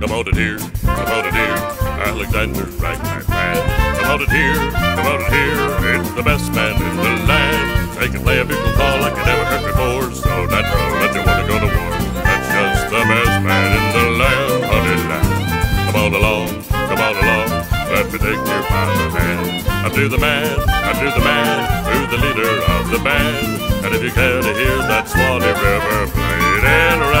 come on and hear, come on and hear, Alexander's ragtime band. Come on and hear, come on and hear, it's the best man in the land. They can play a bugle call like you never heard before, so natural that you want to go to war. That's just the best man in the land, honey land. Come on along, come on along, let me take your by the hand. I'm to the man, I'm to the man, who's the leader of the band. And if you care to hear that Swanee River played in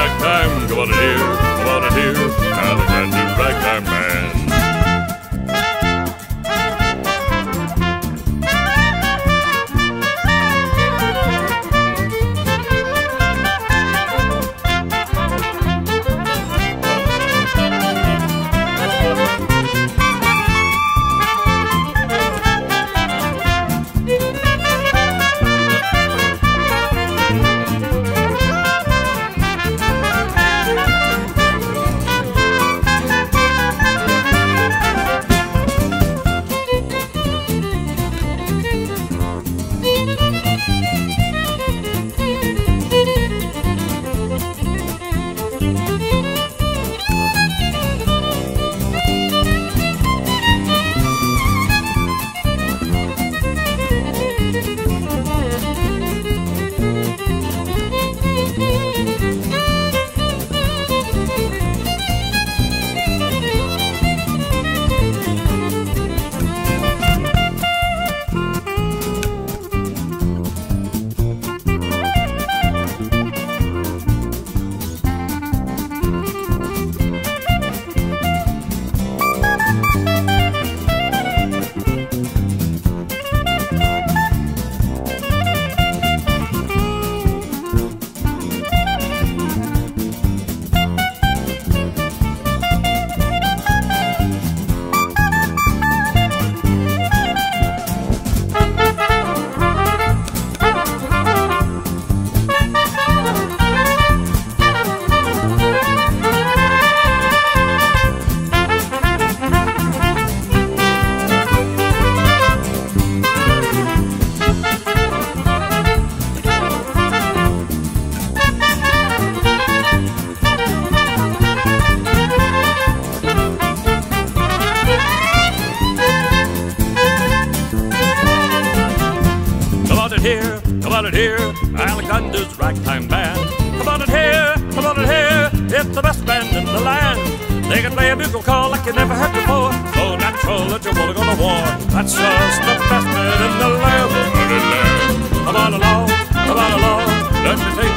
Come and come on and hear, Alexander's ragtime band. Come on and hear, come on and hear, it's the best band in the land. They can play a bugle call like you never heard before. So natural that you wanna go to war. That's just the best band in the land. Come on along, come on along, let me take